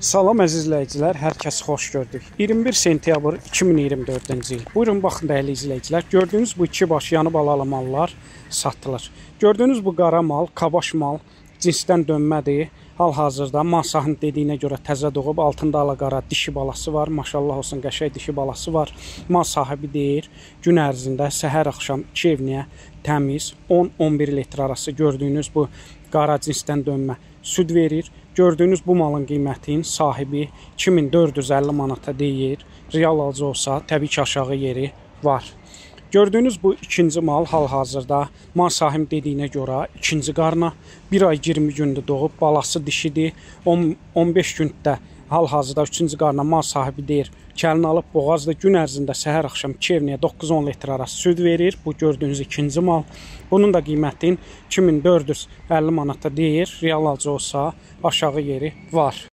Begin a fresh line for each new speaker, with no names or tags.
Salam əziz izləyicilər, hər kəs xoş gördük. 21 sentyabr 2024-cü il. Buyurun baxın dəyərli izləyicilər, gördüyünüz bu iki baş yanı balalı mallar satılır. Gördüyünüz bu qara mal, kabaş mal cinsdən dönmədir. Hal-hazırda Masahın dediyinə görə təzə doğub, altında ala-qara dişi balası var. Maşallah olsun, qəşəng dişi balası var. Mal sahibi deyir, gün ərzində səhər axşam 2 evniyə təmiz 10-11 litr arası gördüyünüz bu qara cinsdən dönmə süd verir. Gördüyünüz bu malın qiymətinin sahibi 2450 manata deyir. Real alıcı olsa, təbii ki, aşağı yeri var. Gördüyünüz bu ikinci mal hal-hazırda mal sahib dediyinə görə ikinci qarna 1 ay 20 gündür doğub, balası dişidir. 10 15 gündə hal-hazırda 3-cü qarna mal sahibi deyir, kəlini alıb boğazda gün ərzində səhər axşam 2 evniyə 9-10 litr arası süd verir. Bu gördüyünüz ikinci mal. Bunun da qiymətin 2450 manata deyir. Real alıcı olsa aşağı yeri var.